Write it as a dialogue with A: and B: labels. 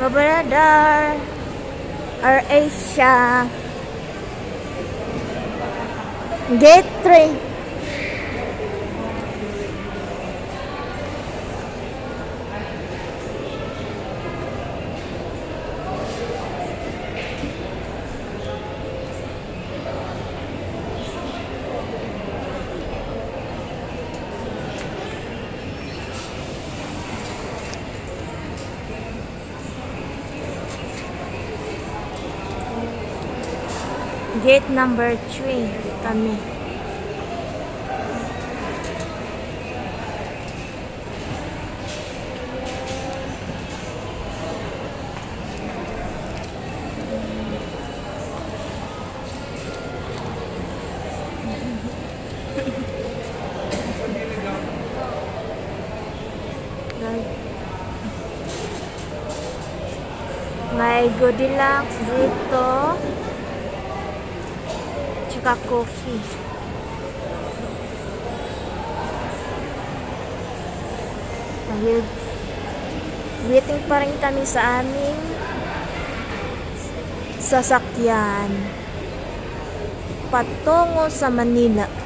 A: Mabradar. Air Asia. Gate 3. Gate number 3 kami. May Goldilocks dito tsaka coffee. Dahil waiting pa rin kami sa aming sasakyan patungo sa Manila.